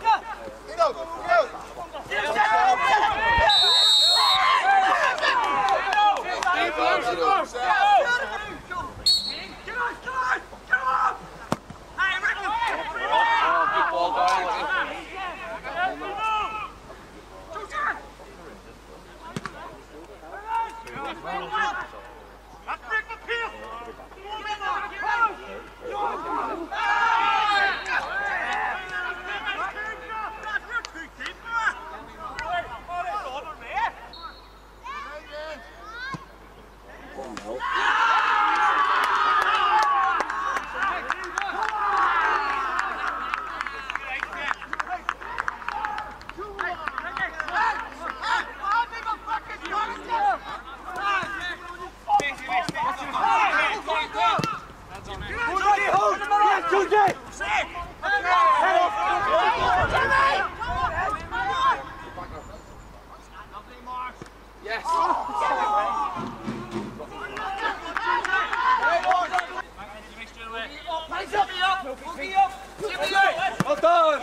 Ja, ik ook.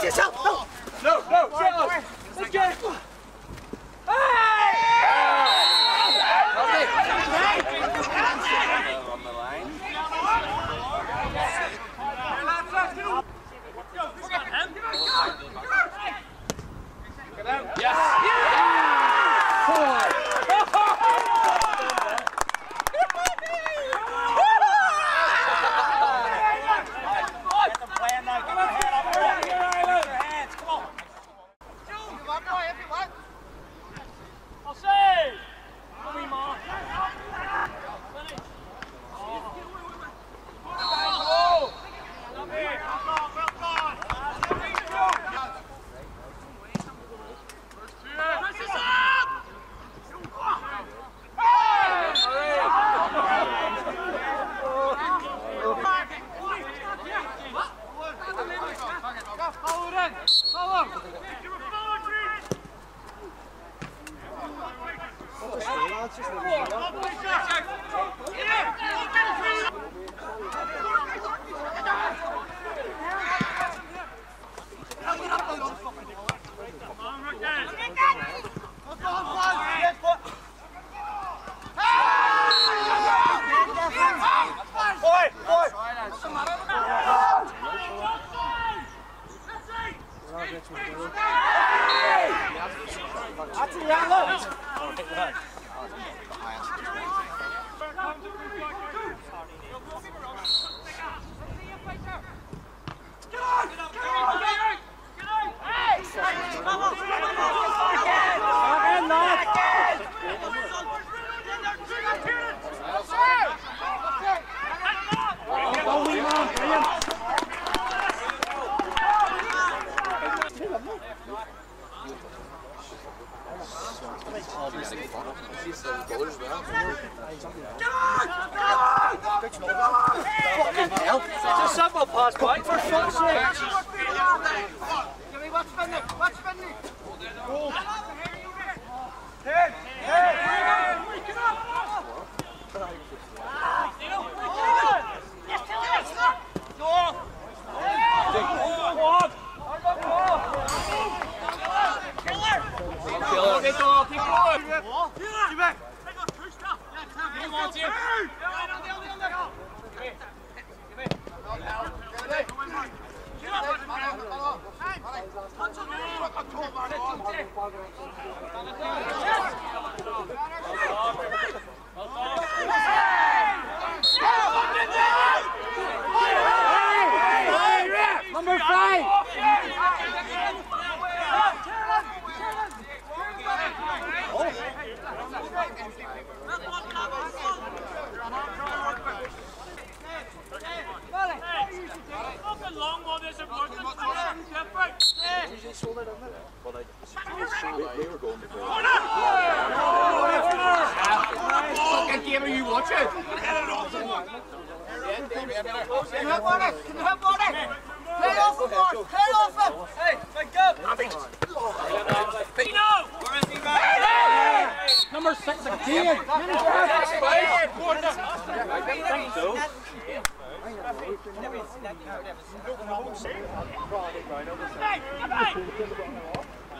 接球 Fucking hell! It's a several pass back for fuck's! Number Fucking game are you watching? Number six again!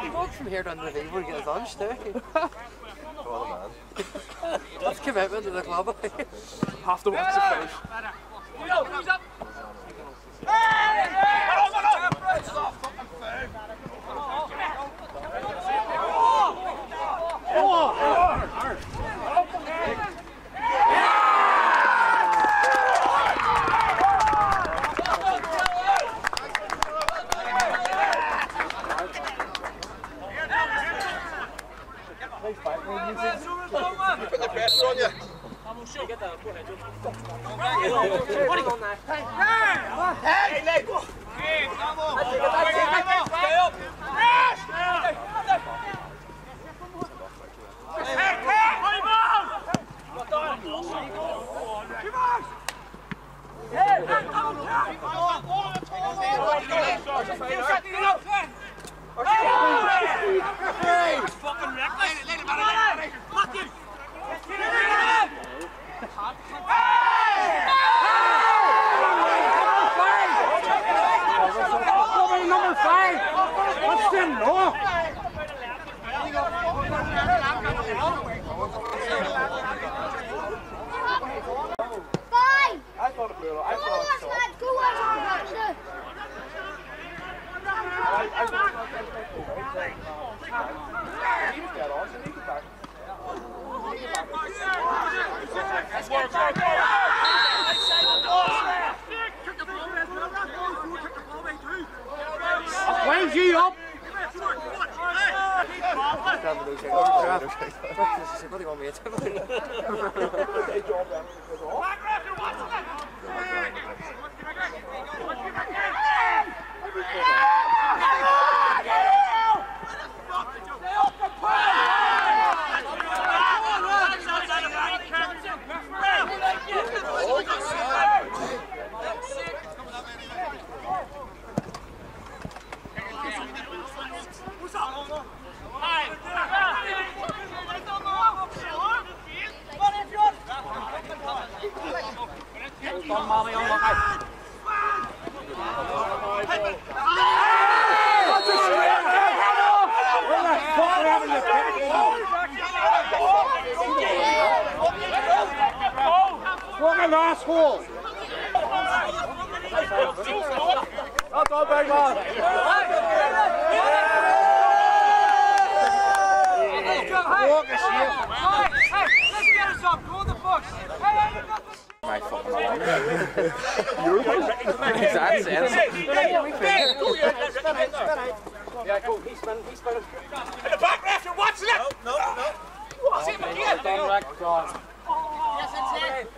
He walked from here down to the Vivo to get his lunch too. That's commitment to the club. Have to watch the finish. Put the pressure on you. Hey, leg! Number five! What's the no? Five! I thought it blew. I Go thought watch, so. lads, go watch our match. I, I thought He was dead on, so he could back. Wayne's you up! You want me Hang on, school. That's all, Oh man. Let's get us up. Go fucking alarm. Yeah, cool. He's been He's been In the back left and it! left? No, no, no. Oh, oh, oh, oh. Yes, it's it.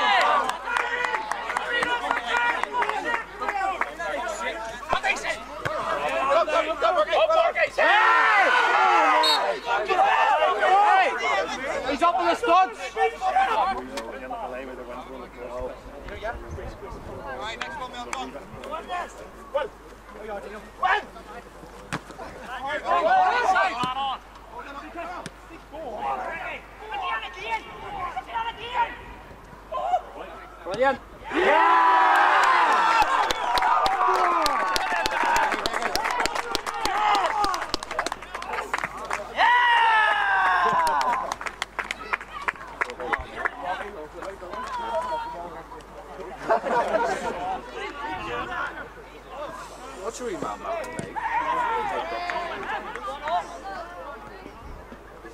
He's up on the studs. What's your email, Matt?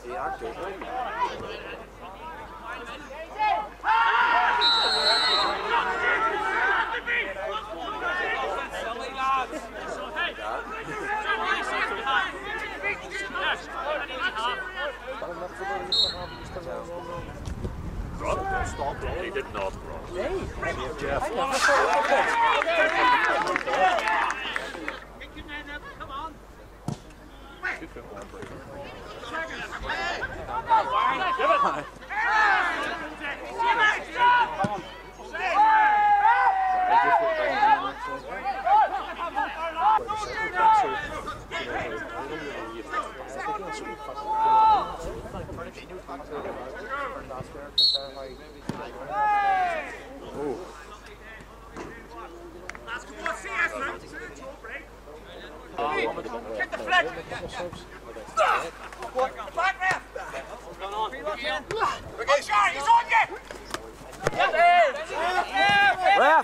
The! Okay, Shari, he's on you! While